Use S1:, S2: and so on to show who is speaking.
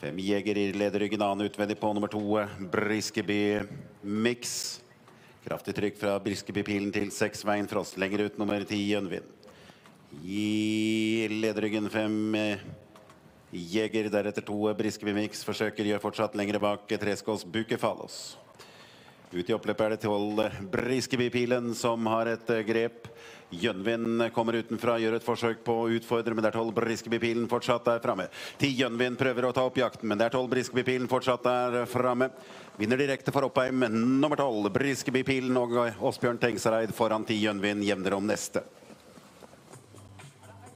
S1: Fem jegere i lederryggen, annen utvendig på nummer to. Briskeby Mix. Kraftig trykk fra Briskeby-pilen til seksveien. Frost. Lenger ut nummer ti Jønvin. I lederryggen fem eh, Jeger, deretter to Briskeby Mix. Forsøker, gjør fortsatt lengre bak Treskås Bukefalos. Ut i oppløpet er det tolv Briskeby-pilen som har et eh, grep. Jønvin kommer utenfra, gjør et forsøk på å utfordre, men det er tolv Briskeby-pilen fortsatt der framme. Ti Jønvin prøver å ta opp jakten, men det er tolv Briskeby-pilen fortsatt der framme. Vinner direkte for Oppheim, nummer tolv Briskeby-pilen og Åsbjørn Tengsareid foran ti Jønvin, jevner om neste.